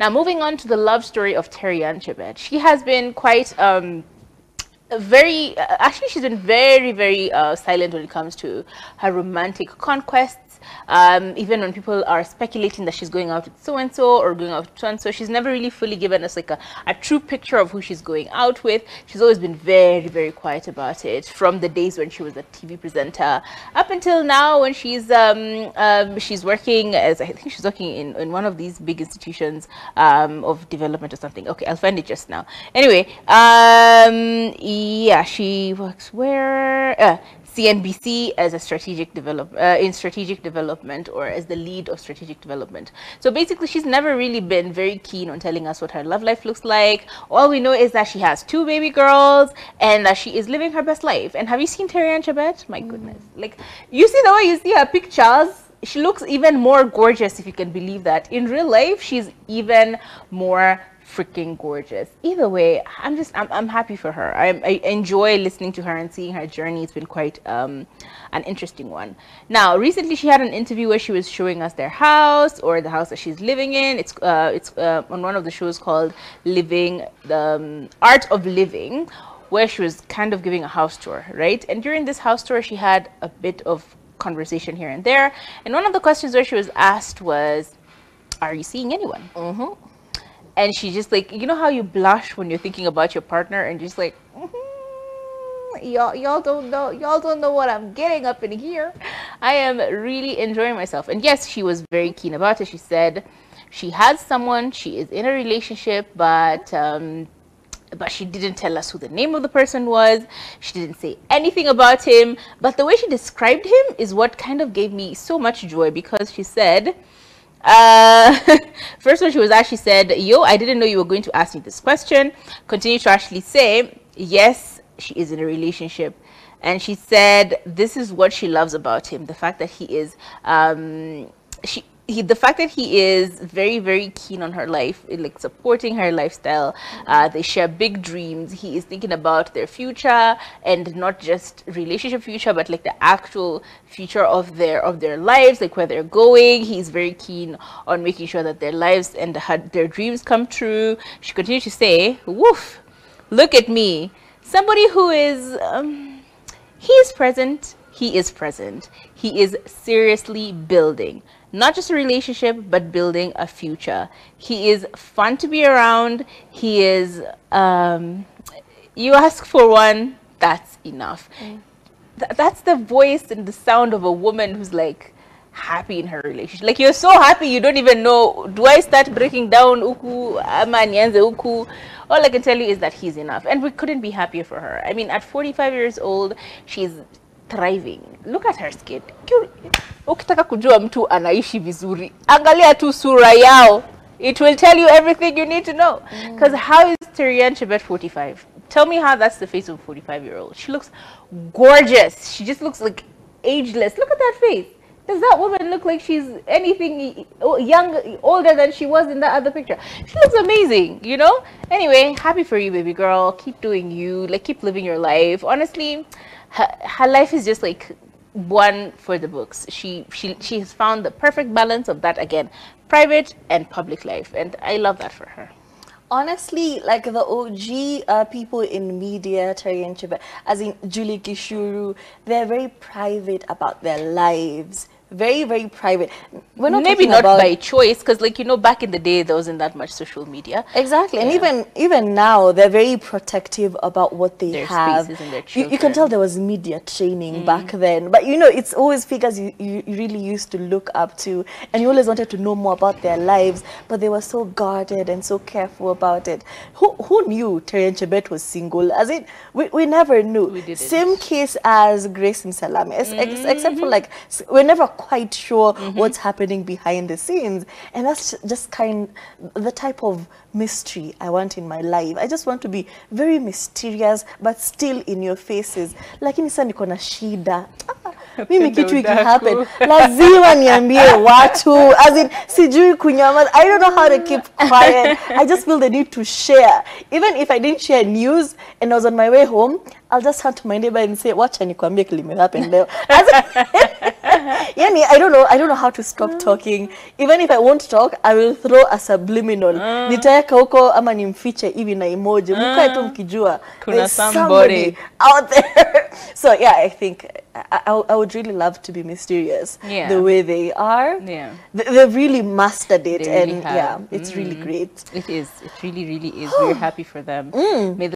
Now, moving on to the love story of Terryanne Chebet. She has been quite um, very, uh, actually, she's been very, very uh, silent when it comes to her romantic conquests. Um, even when people are speculating that she's going out with so and so or going out with so and so, she's never really fully given us like a, a true picture of who she's going out with. She's always been very, very quiet about it from the days when she was a TV presenter up until now when she's um, um, she's working as I think she's working in, in one of these big institutions um, of development or something. Okay, I'll find it just now. Anyway, um, yeah, she works where? Uh, CNBC as a strategic develop uh, in strategic development or as the lead of strategic development. So basically, she's never really been very keen on telling us what her love life looks like. All we know is that she has two baby girls and that she is living her best life. And have you seen Terryanne Chebet? My goodness, like you see the way you see her pictures. She looks even more gorgeous if you can believe that. In real life, she's even more freaking gorgeous. Either way, I'm just I'm, I'm happy for her. I, I enjoy listening to her and seeing her journey. It's been quite um, an interesting one. Now, recently she had an interview where she was showing us their house or the house that she's living in. It's uh, it's uh, on one of the shows called Living the um, Art of Living, where she was kind of giving a house tour, right? And during this house tour, she had a bit of conversation here and there. And one of the questions where she was asked was, "Are you seeing anyone?" Mm-hmm. And she just like you know how you blush when you're thinking about your partner and just like "Mhm, y'all y'all don't know y'all don't know what I'm getting up in here. I am really enjoying myself. And yes, she was very keen about it. She said she has someone, she is in a relationship, but um but she didn't tell us who the name of the person was. She didn't say anything about him. But the way she described him is what kind of gave me so much joy because she said, uh, first one, she was actually said, Yo, I didn't know you were going to ask me this question. Continue to actually say, Yes, she is in a relationship. And she said, This is what she loves about him the fact that he is, um, she, he, the fact that he is very, very keen on her life, like supporting her lifestyle. Uh, they share big dreams. He is thinking about their future and not just relationship future, but like the actual future of their of their lives, like where they're going. He's very keen on making sure that their lives and their dreams come true. She continues to say, "Woof, look at me, somebody who is." Um, he is present. He is present. He is seriously building not just a relationship, but building a future. He is fun to be around. He is, um, you ask for one, that's enough. Th- that's the voice and the sound of a woman who's like happy in her relationship. Like you're so happy you don't even know, do I start breaking down uku, ama nianze uku? All I can tell you is that he's enough. And we couldn't be happier for her. I mean, at 45 years old, she's thriving. Look at her skin. Ukitaka kujua mtu anaishi vizuri, angalia tu sura yao. It will tell you everything you need to know. Mm. Because how is Terryanne Chebet 45? Tell me how that's the face of a 45 year old. She looks gorgeous. She just looks like ageless. Look at that face. Does that woman look like she's anything young, older than she was in that other picture? She looks amazing, you know? Anyway, happy for you, baby girl. Keep doing you. Like, keep living your life. Honestly, her, her life is just like one for the books. She, she, she has found the perfect balance of that again, private and public life. And I love that for her. Honestly, like the OG uh, people in media, Terryanne Chebet, as in Julie Gichuru, they're very private about their lives. Very, very private. We're not Maybe not by choice, because like you know, back in the day, there wasn't that much social media. Exactly, and even even now they're very protective about what they Their have. spaces and their you, you can tell there was media training mm. back then, but you know it's always figures you, you really used to look up to, and you always wanted to know more about their lives, but they were so guarded and so careful about it. Who who knew Terry Chebet was single? As it we, we never knew. We didn't. Same case as Grace Msalame, ex- ex- except for mm-hmm. like we're never quite sure what's happening behind the scenes, and that's just kind the type of mystery I want in my life. I just want to be very mysterious but still in your faces. Lakini sasa niko na shida. Ah, Mimi kitu iki udaku. happen lazima niambie watu as in sijui kunyamaza I don't know how to keep quiet I just feel the need to share even if I didn't share news and I was on my way home I'll just turn to my neighbor and say wacha nikwambie kilime happen leo in- yani i don't know i don't know how to stop talking even if i won't talk i will throw a subliminal nitaweka huko ama nimfiche hivi na emoji mkae tu mkijua Kuna there's somebody. out there so yeah i think I, I, would really love to be mysterious Yeah. the way they are Yeah. They, they've really mastered it They really and have. yeah it's mm. really great It is. It really, really is. We're happy for them. Mm. May